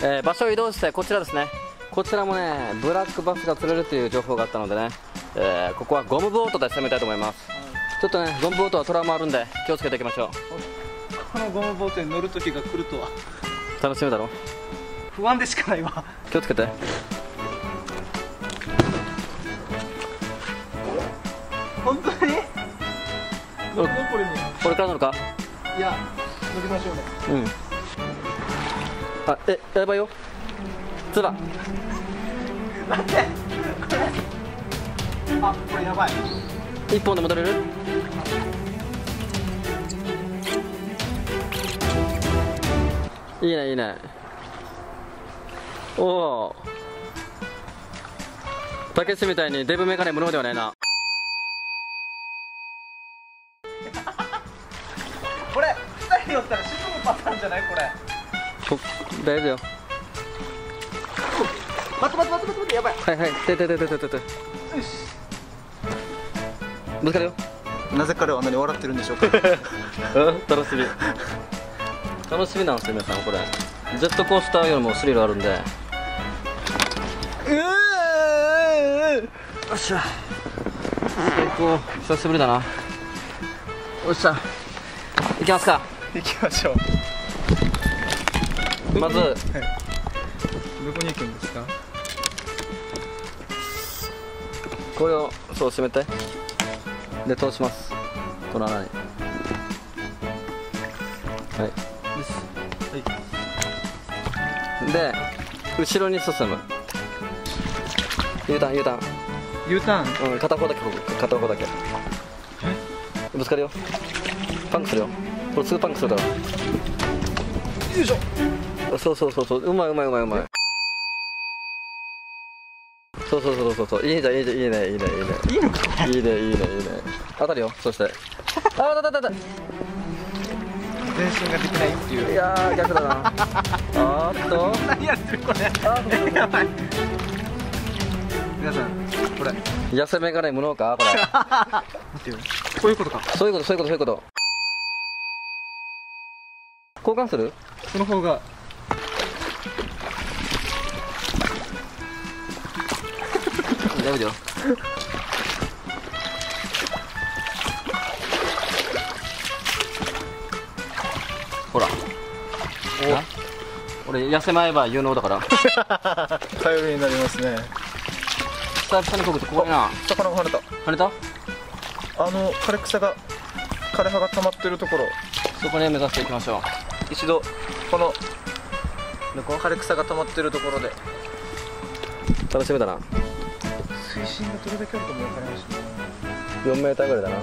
えー場所を移動してこちらですね。こちらもねブラックバスが釣れるという情報があったのでね、えーここはゴムボートで攻めたいと思います。ちょっとねゴムボートはトラウマあるんで気をつけていきましょう。このゴムボートに乗る時が来るとは。楽しみだろ？不安でしかないわ。気をつけて。本当に？これから乗るか？いや乗りましょうね。うんあえやばいよ。つば待って。これあこれやばい。一本で戻れる？いいねいいね。おお。たけしみたいにデブメガネ無能ではないな。これ二人乗ったら沈むパターンじゃない？これこ大丈夫よ。待って待って待って待ってやばい。はいはい。ててててててて。よしぶつかるよ。なぜ彼はあんなに笑ってるんでしょうか。うん？楽しみ。楽しみなんですよ皆さんこれ。ジェットコースターよりもスリルあるんで。よっしゃ。最高久しぶりだな。よっしゃ。行きますか。行きましょうまず。どこに行くんですか？これをそう閉めて。で通します。この穴にはい。はい。で後ろに進む。U ターン U ターン。U ターン？うん、片方だけ。片方だけ。ぶつかるよ。パンクするよ。これすぐパンクするだよいしょ。ろそうそうそうそう。うまいうまいうまいうまい。そうそうそうそうそう。いいじゃんいいじゃんいいねいいねいいね。いいのかいいねいいねいいね。当たるよそして。あ当たった当たっ前進ができないっていう。たいやー逆だな。あーっと。何やってるこれ。あーやばい皆さんこれ。痩せメガネ無能かこれ。待ってよ。こういうことか。そういうことそういうことそういうこと。交換する？その方が大丈夫だよほらな俺痩せまえば有能だから頼りになりますね久々にこぐと怖いな魚が跳ねた跳ねたあの枯れ草が枯れ葉が溜まってるところそこに目指していきましょ一度この枯れ草が溜まってるところで楽しみだな水深がどれだけあるかも分かりまし。たね4メーターぐらいだな。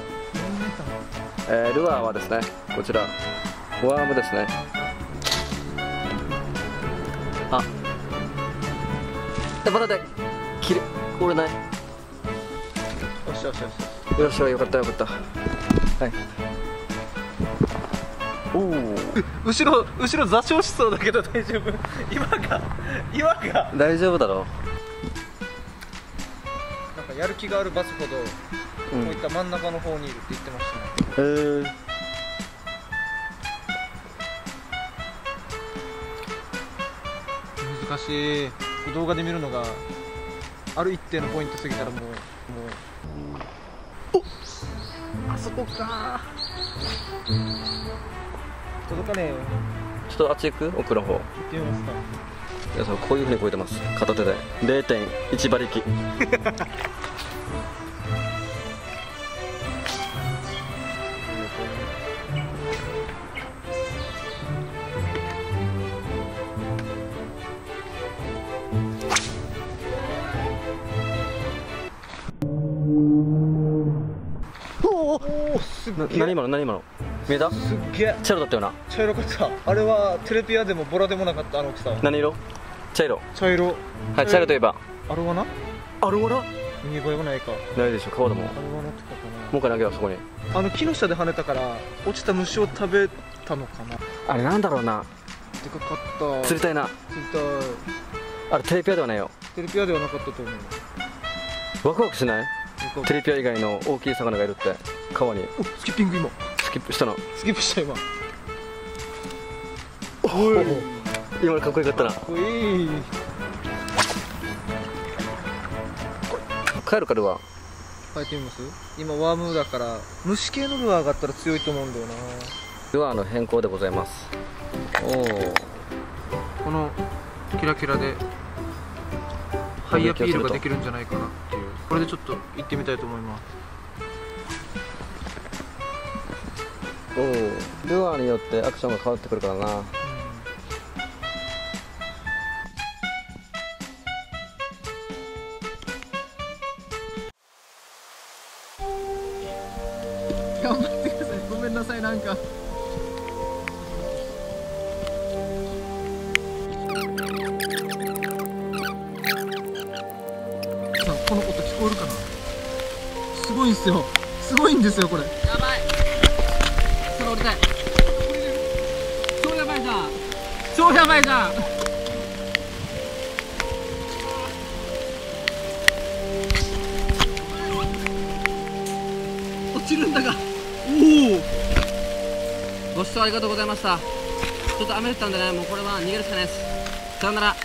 えー、ルアーはですねこちら。ワームですね。あ。って待って。切れ折れない。よしよしよし。よっしゃよかったよかった。はい。おお後ろ後ろ座礁しそうだけど大丈夫？岩が岩が大丈夫だろ。なんかやる気があるバスほど、うこういった真ん中の方にいるって言ってましたね。へえ難しい。動画で見るのがある一定のポイント過ぎたらもうもう。おあそこか。届かねえよ。ちょっとあっち行く？奥の方。行ってみますか。皆さんこういうふうに超えてます。片手で。0.1馬力な何今の何今の？見えた？すっげえチェロだったよな。茶色かった。あれはテレピアでもボラでもなかったあの大きさ何色？茶色。茶色。はい茶色といえば。アロワナ？アローラ見栄えがないか。ないでしょ川だも。んもう一回投げようそこに。なあの木の下で跳ねたから落ちた虫を食べたのかな。あれなんだろうな。でかかった。釣りたいな。釣りたい。あれテレピアではないよ。テレピアではなかったと思う。ワクワクしない？テレピア以外の大きい魚がいるって。川に。おスキッピング今。スキップしたの。スキップした今。おい。今のかっこよかったな。かっこいい帰るかルアー変えてみます？今ワームだから虫系のルアーがあったら強いと思うんだよな。ルアーの変更でございます。おおこのキラキラでハイアピールができるんじゃないかなっていう。これでちょっと行ってみたいと思います。おおルアーによってアクションが変わってくるからななんか。さあこの音聞こえるかな？すごいんすよ。すごいんですよこれ。やばい。それ降りたい。超やばいじゃん。超やばいじゃん。落ちるんだが。おご視聴ありがとうございました。ちょっと雨降ったんでねもうこれは逃げるしかないです。さよなら。